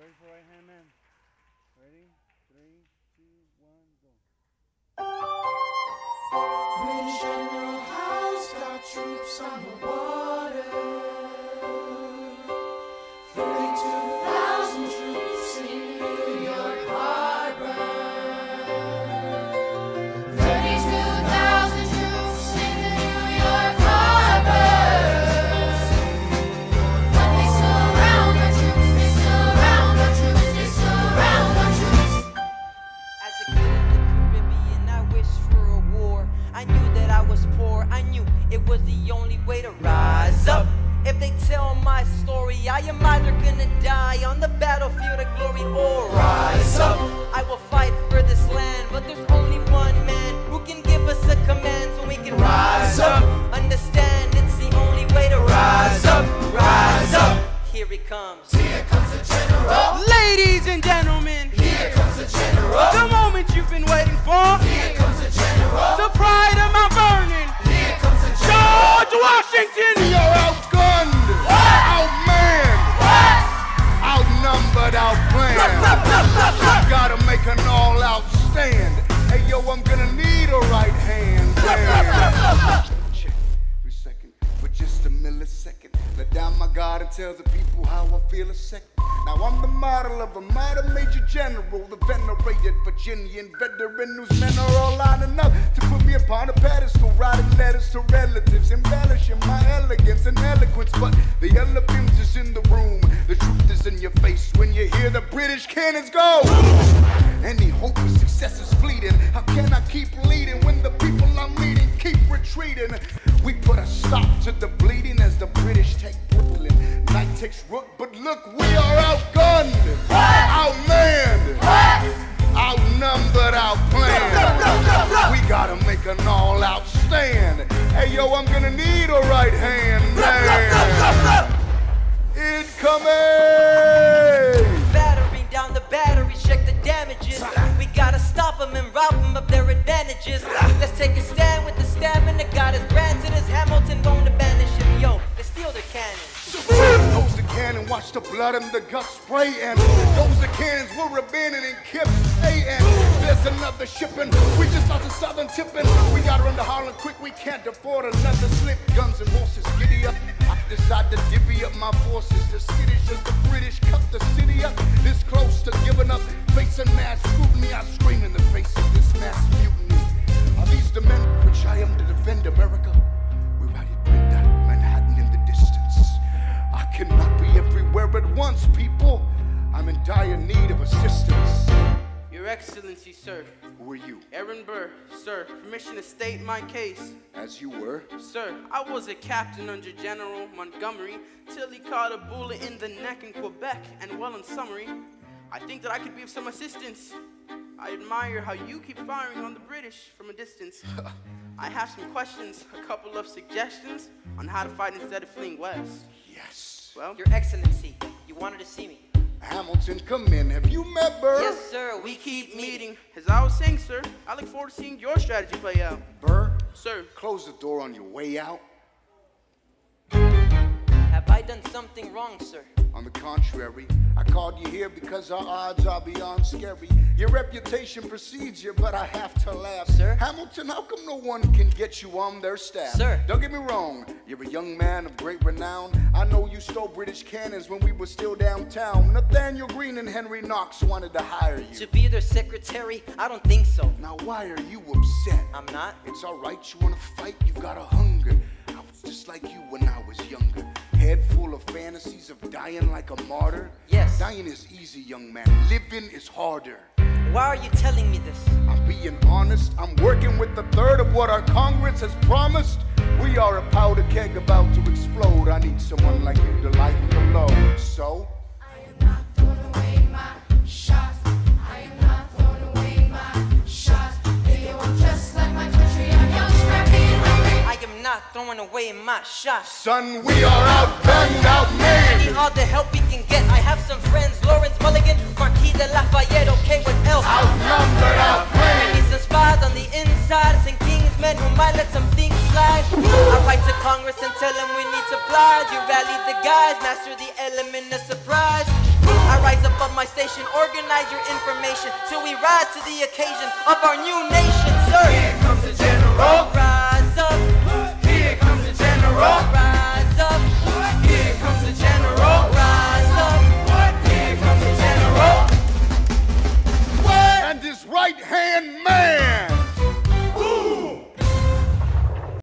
ready for right hand man? Ready? Three, two, one, go. General has got troops on the only way to rise up. If they tell my story, I am either gonna die on the battlefield of glory or rise up. I will fight for this land, but there's only one man who can give us a command so we can rise up. Understand it's the only way to rise up, rise up. Here he comes. Here comes the general. Ladies and gentlemen, Here comes the general. the moment you've been waiting for. George Washington. Are outgunned, outmanned, outnumbered, outplanned. We gotta make an all-out stand. Hey yo, I'm gonna need a right hand. man. Check, every second, for just a millisecond. Let down my guard and tell the people how I feel a second. Of a modern major general, the venerated Virginian veteran whose men are all lining up to put me upon a pedestal, writing letters to relatives, embellishing my elegance and eloquence. But the elephant is in the room, the truth is in your face when you hear the British cannons go. Any hope of success is fleeting. How can I keep leading when the people I'm leading keep retreating? We put a stop to the bleeding as the British take Brooklyn. Night takes root, but look, we are outgunned, Hey yo, I'm gonna need a right hand man. Incoming! Battering down the battery, check the damages. We gotta stop them and rob them of their advantages. Let's take a stand with the stamina God has granted us. Hamilton won't abandon ship, yo. They steal their cannons. Those the cannon, watch the blood and the guts spray, and those the cannons were abandoning Kips A and there's another shipping. We just lost a southern tipping. We gotta run to Harlem quick, we can't afford another slip. Guns and horses, giddy up. I decide to divvy up my forces. The skittish as the British cut the city up. This close to giving up, facing mass scrutiny. I scream in the face of this mass mutiny. Are these the men which I am to defend America? We Manhattan in the distance. I cannot be everywhere at once, people. I'm in dire need of assistance. Your Excellency, sir. Who are you? Aaron Burr, sir. Permission to state my case. As you were. Sir, I was a captain under General Montgomery till he caught a bullet in the neck in Quebec. And well, in summary, I think that I could be of some assistance. I admire how you keep firing on the British from a distance. I have some questions, a couple of suggestions on how to fight instead of fleeing west. Yes. Well, Your Excellency, you wanted to see me. Hamilton, come in. Have you met Burr? Yes, sir. we keep meeting. As I was saying, sir, I look forward to seeing your strategy play out. Burr, Sir, close the door on your way out. Have I done something wrong, sir? On the contrary, I called you here because our odds are beyond scary. Your reputation precedes you, but I have to laugh. Sir? Hamilton, how come no one can get you on their staff? Sir. Don't get me wrong, you're a young man of great renown. I know you stole British cannons when we were still downtown. Nathaniel Green and Henry Knox wanted to hire you. To be their secretary? I don't think so. Now, why are you upset? I'm not. It's alright, you wanna fight, you've got a hunger. Just like you when I was younger. Head full of fantasies of dying like a martyr. Yes. Dying is easy, young man. Living is harder. Why are you telling me this? I'm being honest, I'm working with a third of what our Congress has promised. We are a powder keg about to explode. I need someone like you to lighten the load. So, away my shots. son, we are outgunned, Any outmanned. all the help we can get. I have some friends, Lawrence Mulligan, Marquis de Lafayette, okay with L. Outnumbered, I outplanned. need some spies on the inside, some kingsmen who might let some things slide. I write to Congress and tell them we need supplies. You rally the guys, master the element of surprise. I rise up on my station, organize your information till we rise to the occasion of our new nation, sir. Here comes the general rock.